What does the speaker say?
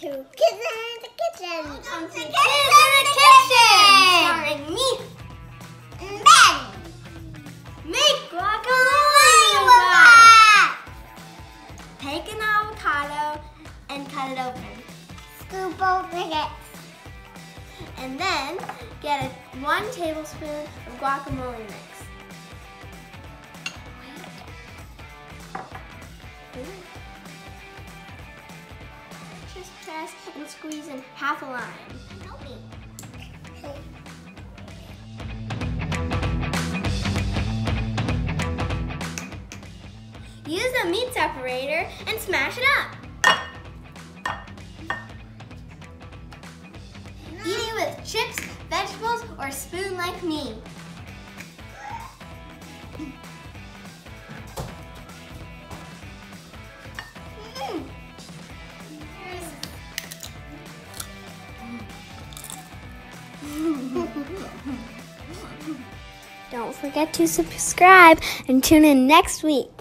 to Kids in the Kitchen. Welcome um, to Kids in the Kitchen! Starring me Ben. Make guacamole! Take an avocado and cut it open. Scoop open it. And then get a one tablespoon of guacamole mix. Just and squeeze in half a lime. Help me. Use a meat separator and smash it up. Eat it with chips, vegetables, or spoon like me. Don't forget to subscribe and tune in next week.